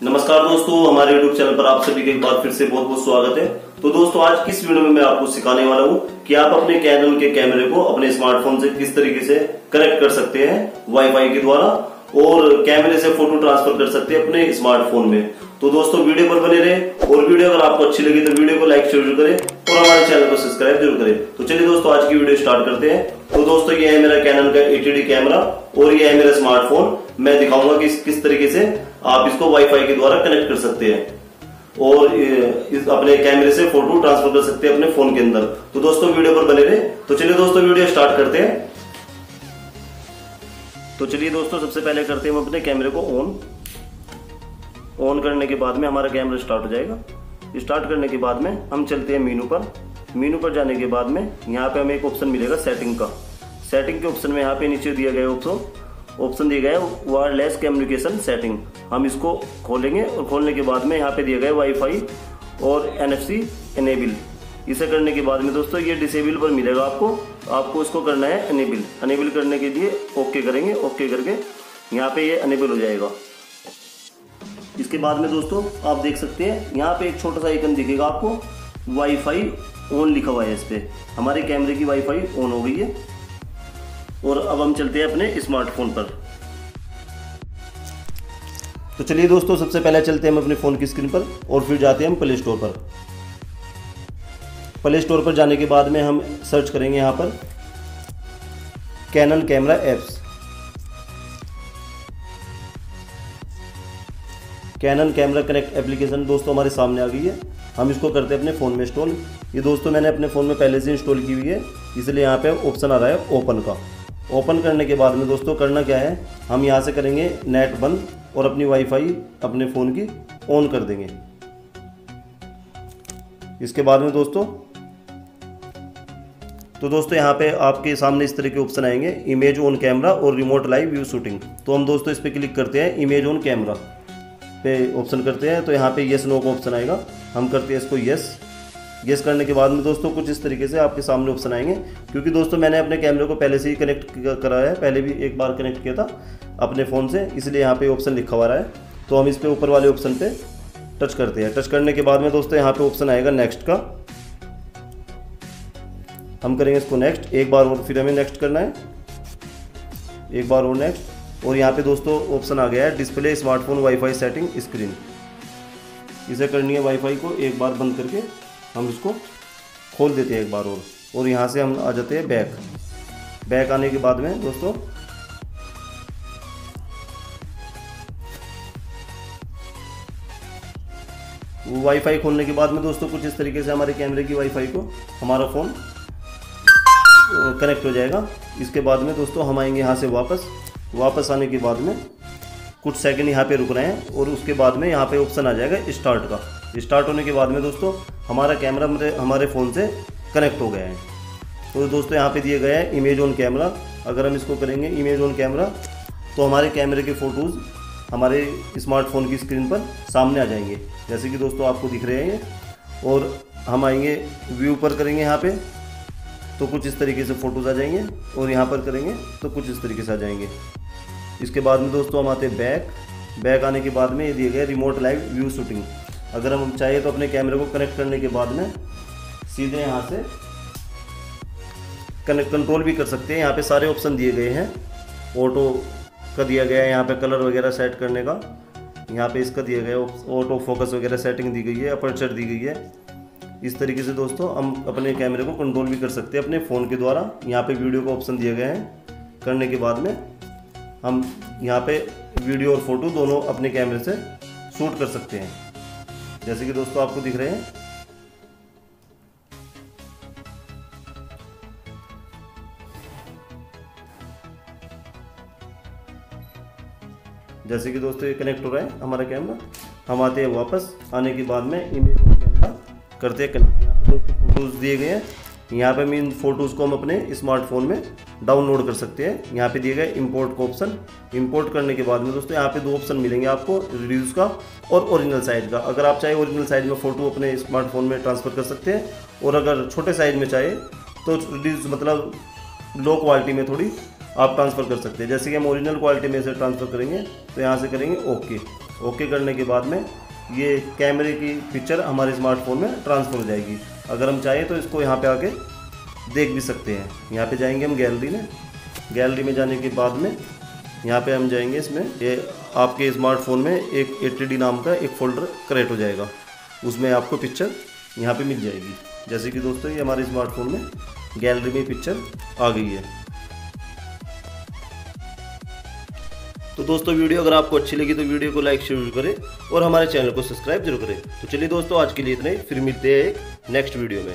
नमस्कार दोस्तों, हमारे YouTube चैनल पर आप सभी का एक बार फिर से बहुत बहुत स्वागत है। तो दोस्तों, आज किस वीडियो में मैं आपको सिखाने वाला हूँ कि आप अपने कैनल के कैमरे को अपने स्मार्टफ़ोन से किस तरीके से कनेक्ट कर सकते हैं वाईफाई के द्वारा और कैमरे से फ़ोटो ट्रांसफ़र कर सकते हैं अपने स्मार्टफ़ोन में। तो दोस्तों, वीडियो पर बने रहे और वीडियो अगर आपको अच्छी लगी तो वीडियो को लाइक ज़रूर करें। और हमारे चैनल को सब्सक्राइब ज़रूर करें। तो चलिए दोस्तों, आज की वीडियो स्टार्ट करते हैं। तो दोस्तों, ये है मेरा कैनन का एटीडी कैमरा और ये है मेरा स्मार्टफ़ोन मैं दिखाऊँगा कि किस तरीके से आप इसको वाईफाई के द्वारा कनेक्ट कर सकते हैं। और इस अपने कैमरे से फ़ोटो ट्रांसफ़र कर सकते हैं अपने फ़ोन के अंदर। तो दोस्तों, वीडियो पर बने रहे। तो चलिए दोस्तों, वीडियो स्टार्ट करते हैं। तो चलिए दोस्तों, सबसे पहले करते हैं हम अपने कैमरे को ऑन ऑन करने के बाद में हमारा कैमरा स्टार्ट हो जाएगा। स्टार्ट करने के बाद में हम चलते हैं मीनू पर। मीनू पर जाने के बाद में यहाँ पे हमें एक ऑप्शन मिलेगा सेटिंग का। सेटिंग के ऑप्शन में यहाँ पे नीचे दिया गया ऑप्शन ऑप्शन दिया गया वायरलेस कम्युनिकेशन सेटिंग हम इसको खोलेंगे और खोलने के बाद में यहाँ पे दिया गया वाईफाई और एन एनेबल इसे करने के बाद में दोस्तों ये डिसेबल पर मिलेगा आपको। आपको इसको करना है अनेबल अनेबल करने के लिए ओके करेंगे। ओके करके यहाँ पे ये अनेबल हो जाएगा। इसके बाद में दोस्तों आप देख सकते हैं, यहाँ पे एक छोटा सा आइकन दिखेगा आपको वाईफाई ऑन लिखा हुआ है इस पर हमारे कैमरे की वाईफाई ऑन हो गई है। और अब हम चलते हैं अपने स्मार्टफ़ोन पर। तो चलिए दोस्तों, सबसे पहले चलते हैं हम अपने फ़ोन की स्क्रीन पर और फिर जाते हैं हम प्ले स्टोर पर। प्ले स्टोर पर जाने के बाद में हम सर्च करेंगे यहाँ पर Canon camera apps Canon camera connect application दोस्तों हमारे सामने आ गई है। हम इसको करते हैं अपने फ़ोन में इंस्टॉल ये दोस्तों मैंने अपने फ़ोन में पहले से इंस्टॉल की हुई है। इसलिए यहाँ पे ऑप्शन आ रहा है ओपन का। ओपन करने के बाद में दोस्तों करना क्या है? हम यहाँ से करेंगे नेट बंद और अपनी वाईफाई अपने फ़ोन की ऑन कर देंगे। इसके बाद में दोस्तों तो दोस्तों यहाँ पे आपके सामने इस तरह के ऑप्शन आएँगे। इमेज ऑन कैमरा और रिमोट लाइव व्यू शूटिंग तो हम दोस्तों इस पर क्लिक करते हैं। इमेज ऑन कैमरा पे ऑप्शन करते हैं तो यहाँ पे येस नो का ऑप्शन आएगा। हम करते हैं इसको येस येस करने के बाद में दोस्तों कुछ इस तरीके से आपके सामने ऑप्शन आएँगे। क्योंकि दोस्तों मैंने अपने कैमरे को पहले से ही कनेक्ट कराया है, पहले भी एक बार कनेक्ट किया था अपने फ़ोन से, इसलिए यहाँ पे ऑप्शन लिखा हुआ रहा है। तो हम इस पर ऊपर वाले ऑप्शन पे टच करते हैं। टच करने के बाद में दोस्तों यहाँ पे ऑप्शन आएगा नेक्स्ट का। हम करेंगे इसको नेक्स्ट एक बार और, फिर हमें नेक्स्ट करना है। एक बार और नेक्स्ट और यहाँ पे दोस्तों ऑप्शन आ गया है display smartphone wifi setting screen इसे करनी है वाईफाई को एक बार बंद करके हम इसको खोल देते हैं एक बार और। और यहाँ से हम आ जाते हैं बैक बैक आने के बाद में दोस्तों वाईफाई खोलने के बाद में दोस्तों कुछ इस तरीके से हमारे कैमरे की वाईफाई को हमारा फ़ोन कनेक्ट हो जाएगा। इसके बाद में दोस्तों हम आएँगे यहाँ से वापस। वापस आने के बाद में कुछ सेकंड यहाँ पे रुक रहे हैं और उसके बाद में यहाँ पे ऑप्शन आ जाएगा स्टार्ट का। स्टार्ट होने के बाद में दोस्तों, हमारा कैमरा हमारे फ़ोन से कनेक्ट हो गया है। तो दोस्तों, यहाँ पे दिए गए हैं इमेज ऑन कैमरा अगर हम इसको करेंगे इमेज ऑन कैमरा तो हमारे कैमरे के फ़ोटोज़ हमारे स्मार्टफ़ोन की स्क्रीन पर सामने आ जाएँगे। जैसे कि दोस्तों, आपको दिख रहे हैं और हम आएँगे व्यू पर करेंगे यहाँ पे। तो कुछ इस तरीके से फ़ोटोज़ आ जाएँगे और यहाँ पर करेंगे तो कुछ इस तरीके से आ जाएँगे। इसके बाद में दोस्तों हम आते हैं बैक। बैक आने के बाद में ये दिए गए रिमोट लाइव व्यू शूटिंग अगर हम चाहिए तो अपने कैमरे को कनेक्ट करने के बाद में सीधे यहाँ से कनेक्ट कंट्रोल भी कर सकते हैं। यहाँ पे सारे ऑप्शन दिए गए हैं। ऑटो का दिया गया है। यहाँ पे कलर वगैरह सेट करने का। यहाँ पे इसका दिया गया ऑटो फोकस वगैरह सेटिंग दी गई है। अपर्चर दी गई है। इस तरीके से दोस्तों, हम अपने कैमरे को कंट्रोल भी कर सकते हैं अपने फ़ोन के द्वारा। यहाँ पे वीडियो का ऑप्शन दिया गया है। करने के बाद में हम यहाँ पे वीडियो और फ़ोटो दोनों अपने कैमरे से शूट कर सकते हैं। जैसे कि दोस्तों, आपको दिख रहे हैं। जैसे कि दोस्तों, ये कनेक्ट हो रहा है हमारा कैमरा हम आते हैं वापस। आने के बाद में इमेज करते हैं। कनेक्ट यहाँ पे दोस्तों फ़ोटोज़ दिए गए हैं। यहाँ पे हम इन फ़ोटोज़ को हम अपने स्मार्टफ़ोन में डाउनलोड कर सकते हैं। यहाँ पे दिए गए इंपोर्ट का ऑप्शन इंपोर्ट करने के बाद में दोस्तों, यहाँ पे दो ऑप्शन मिलेंगे आपको रिड्यूस का और ओरिजिनल साइज़ का। अगर आप चाहे ओरिजिनल साइज़ में फ़ोटो अपने स्मार्टफ़ोन में ट्रांसफ़र कर सकते हैं और अगर छोटे साइज़ में चाहे तो रिड्यूस मतलब लो क्वालिटी में थोड़ी आप ट्रांसफ़र कर सकते हैं। जैसे कि हम ओरिजिनल क्वालिटी में से ट्रांसफ़र करेंगे तो यहाँ से करेंगे ओके ओके करने के बाद में ये कैमरे की पिक्चर हमारे स्मार्टफ़ोन में ट्रांसफ़र हो जाएगी। अगर हम चाहें तो इसको यहाँ पे आके देख भी सकते हैं। यहाँ पे जाएँगे हम गैलरी में। गैलरी में जाने के बाद में यहाँ पे हम जाएँगे इसमें। ये आपके स्मार्टफ़ोन में एक ए नाम का एक फ़ोल्डर क्रिएट हो जाएगा। उसमें आपको पिक्चर यहाँ पे मिल जाएगी। जैसे कि दोस्तों, ये हमारे स्मार्टफ़ोन में गैलरी में पिक्चर आ गई है। तो दोस्तों, वीडियो अगर आपको अच्छी लगी तो वीडियो को लाइक शेयर करें और हमारे चैनल को सब्सक्राइब ज़रूर करें। तो चलिए दोस्तों, आज के लिए इतना ही। फिर मिलते हैं एक नेक्स्ट वीडियो में।